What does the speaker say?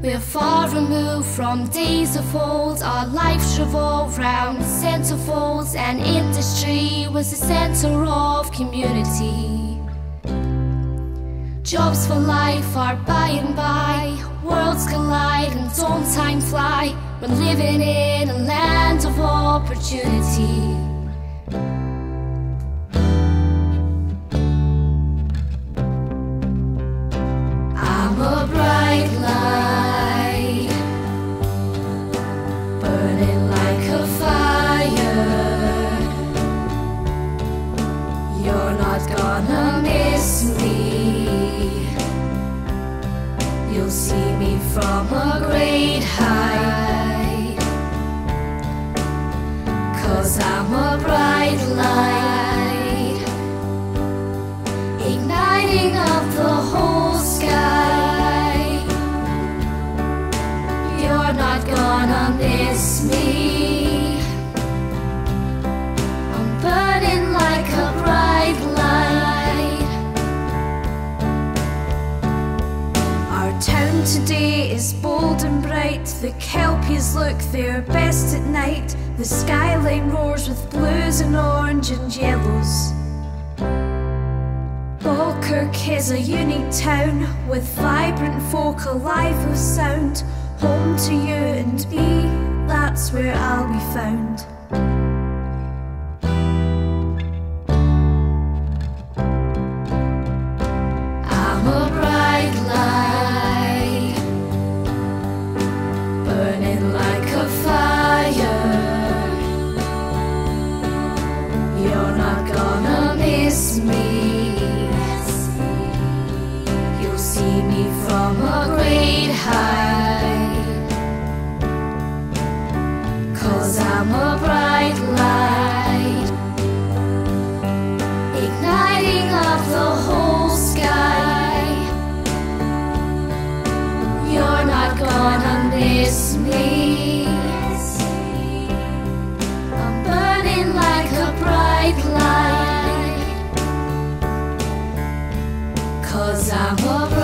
We're far removed from days of old. Our lives revolve round centerfolds, and industry was the center of community. Jobs for life are by and by. Worlds collide and don't time fly. We're living in a land of opportunity. Miss me. I'm burning like a bright light. Our town today is bold and bright. The Kelpies look their best at night. The skyline roars with blues and orange and yellows. Falkirk is a unique town with vibrant folk alive with sound. Home to you and me, that's where I'll be found. I'm a bright light Igniting up the whole sky. You're not gonna miss me. I'm burning like a bright light Cause I'm a